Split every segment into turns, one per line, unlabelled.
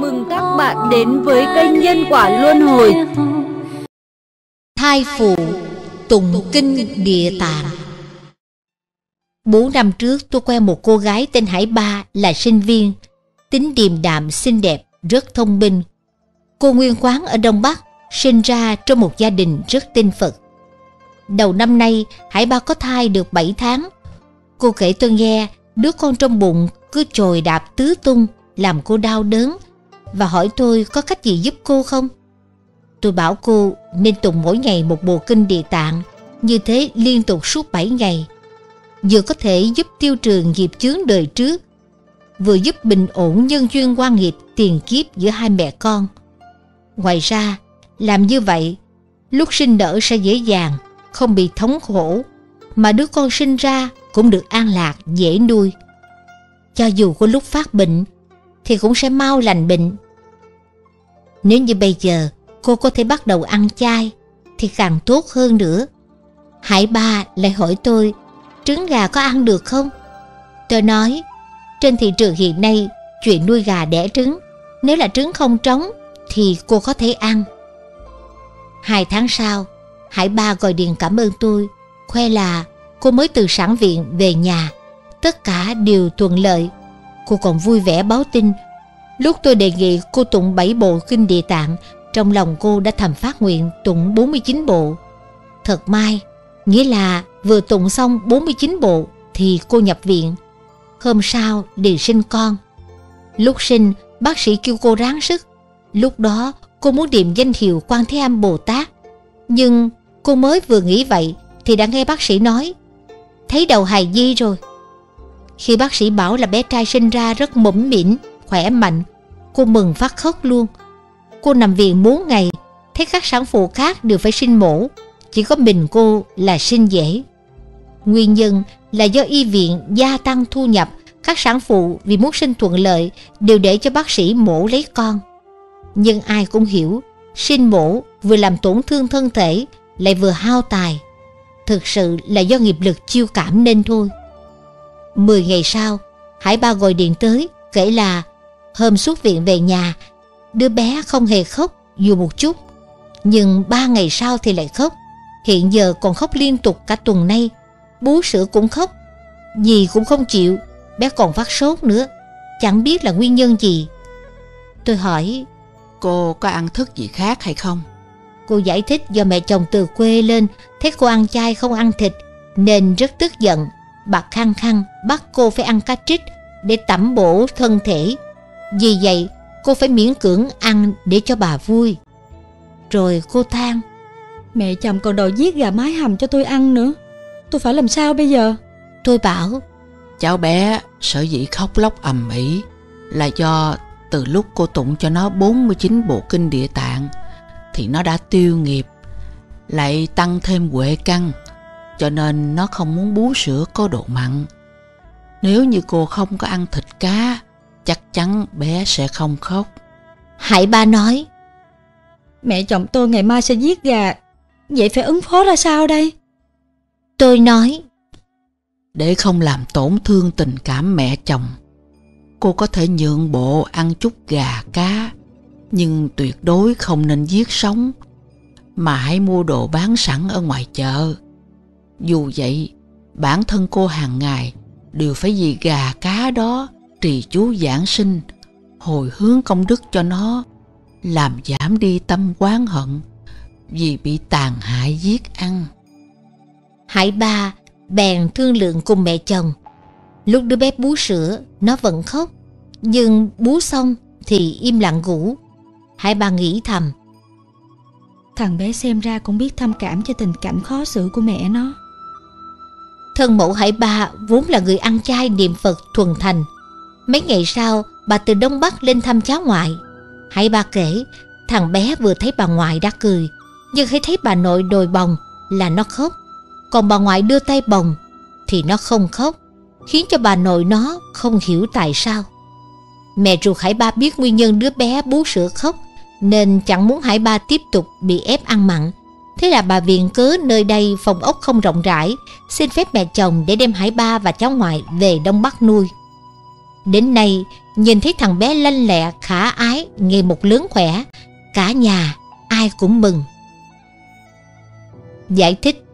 mừng các bạn đến với kênh Nhân Quả Luân Hồi.
Thai phụ Tùng Kinh Địa Tạng. Bốn năm trước tôi quen một cô gái tên Hải Ba là sinh viên Tính điềm đạm xinh đẹp, rất thông minh. Cô nguyên quán ở Đông Bắc Sinh ra trong một gia đình rất tin Phật. Đầu năm nay Hải Ba có thai được 7 tháng. Cô kể tôi nghe Đứa con trong bụng cứ trồi đạp tứ tung Làm cô đau đớn. Và hỏi tôi có cách gì giúp cô không Tôi bảo cô nên tụng mỗi ngày một bộ kinh địa tạng, Như thế liên tục suốt 7 ngày, Vừa có thể giúp tiêu trường nghiệp chướng đời trước, Vừa giúp bình ổn nhân duyên quan nghiệp tiền kiếp giữa hai mẹ con Ngoài ra, làm như vậy, lúc sinh nở sẽ dễ dàng, Không bị thống khổ, Mà đứa con sinh ra cũng được an lạc, dễ nuôi cho dù có lúc phát bệnh, thì cũng sẽ mau lành bệnh. Nếu như bây giờ cô có thể bắt đầu ăn chay thì càng tốt hơn nữa. Hải ba lại hỏi tôi trứng gà có ăn được không? Tôi nói trên thị trường hiện nay chuyện nuôi gà đẻ trứng nếu là trứng không trống thì cô có thể ăn. Hai tháng sau, Hải ba gọi điện cảm ơn tôi, khoe là cô mới từ sản viện về nhà tất cả đều thuận lợi. Cô còn vui vẻ báo tin. Lúc tôi đề nghị cô tụng 7 bộ kinh địa tạng, trong lòng cô đã thầm phát nguyện tụng 49 bộ. Thật may, nghĩa là vừa tụng xong 49 bộ thì cô nhập viện. Hôm sau đi sinh con. Lúc sinh, bác sĩ kêu cô ráng sức. Lúc đó cô muốn điềm danh hiệu Quan Thế Âm Bồ Tát. Nhưng cô mới vừa nghĩ vậy thì đã nghe bác sĩ nói Thấy đầu hài di rồi khi bác sĩ bảo là bé trai sinh ra rất mũm mỉm, khỏe mạnh, cô mừng phát khóc luôn. Cô nằm viện 4 ngày, thấy các sản phụ khác đều phải sinh mổ, chỉ có mình cô là sinh dễ. Nguyên nhân là do y viện gia tăng thu nhập, các sản phụ vì muốn sinh thuận lợi đều để cho bác sĩ mổ lấy con. Nhưng ai cũng hiểu, sinh mổ vừa làm tổn thương thân thể lại vừa hao tài. Thực sự là do nghiệp lực chiêu cảm nên thôi. Mười ngày sau, Hải Ba gọi điện tới, kể là hôm xuất viện về nhà, đứa bé không hề khóc dù một chút. Nhưng ba ngày sau thì lại khóc, hiện giờ còn khóc liên tục cả tuần nay. Bú sữa cũng khóc, gì cũng không chịu, bé còn phát sốt nữa, chẳng biết là nguyên nhân gì. Tôi hỏi,
cô có ăn thức gì khác hay không?
Cô giải thích do mẹ chồng từ quê lên, thấy cô ăn chay không ăn thịt, nên rất tức giận bà khăng khăng bắt cô phải ăn cá trích để tẩm bổ thân thể. Vì vậy, cô phải miễn cưỡng ăn để cho bà vui. Rồi cô than,
Mẹ chồng còn đòi giết gà mái hầm cho tôi ăn nữa. Tôi phải làm sao bây giờ?
Tôi bảo,
Cháu bé sở dĩ khóc lóc ầm ĩ là do từ lúc cô tụng cho nó 49 bộ kinh địa tạng thì nó đã tiêu nghiệp, lại tăng thêm huệ căn cho nên nó không muốn bú sữa có độ mặn. Nếu như cô không có ăn thịt cá, chắc chắn bé sẽ không khóc.
Hải ba nói,
Mẹ chồng tôi ngày mai sẽ giết gà, vậy phải ứng phó ra sao đây?
tôi nói,
Để không làm tổn thương tình cảm mẹ chồng, cô có thể nhượng bộ ăn chút gà cá, nhưng tuyệt đối không nên giết sống, mà hãy mua đồ bán sẵn ở ngoài chợ. Dù vậy, bản thân cô hàng ngày đều phải vì gà cá đó trì chú giảng sinh, hồi hướng công đức cho nó, làm giảm đi tâm oán hận vì bị tàn hại giết ăn.
Hải ba bèn thương lượng cùng mẹ chồng. Lúc đứa bé bú sữa, nó vẫn khóc, nhưng bú xong thì im lặng ngủ. Hải ba nghĩ thầm,
Thằng bé xem ra cũng biết thăm cảm cho tình cảnh khó xử của mẹ nó.
Thân mẫu Hải Ba vốn là người ăn chay niệm Phật thuần thành. Mấy ngày sau, bà từ Đông Bắc lên thăm cháu ngoại. Hải Ba kể, thằng bé vừa thấy bà ngoại đã cười, nhưng khi thấy bà nội đồi bồng là nó khóc. Còn bà ngoại đưa tay bồng thì nó không khóc, khiến cho bà nội nó không hiểu tại sao. Mẹ ruột Hải Ba biết nguyên nhân đứa bé bú sữa khóc, nên chẳng muốn Hải Ba tiếp tục bị ép ăn mặn, Thế là bà viện cớ nơi đây phòng ốc không rộng rãi, xin phép mẹ chồng để đem Hải Ba và cháu ngoại về Đông Bắc nuôi. Đến nay, nhìn thấy thằng bé lanh lẹ khả ái ngày một lớn khỏe, cả nhà ai cũng mừng. Giải thích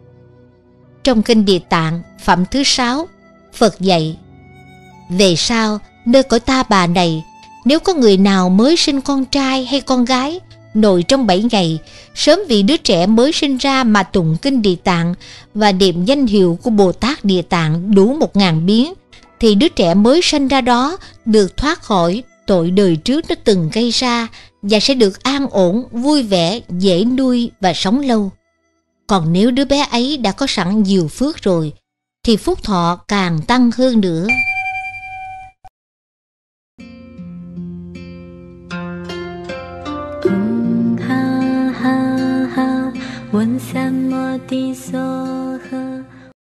Trong kinh Địa Tạng Phẩm thứ sáu Phật dạy Về sau, nơi cõi ta bà này, nếu có người nào mới sinh con trai hay con gái, nội trong 7 ngày, sớm vì đứa trẻ mới sinh ra mà tụng kinh Địa Tạng và niệm danh hiệu của Bồ Tát Địa Tạng đủ một ngàn biến, thì đứa trẻ mới sinh ra đó được thoát khỏi tội đời trước nó từng gây ra và sẽ được an ổn, vui vẻ, dễ nuôi và sống lâu. Còn nếu đứa bé ấy đã có sẵn nhiều phước rồi, thì phúc thọ càng tăng hơn nữa.
ha ha ha, 问三摩地所诃。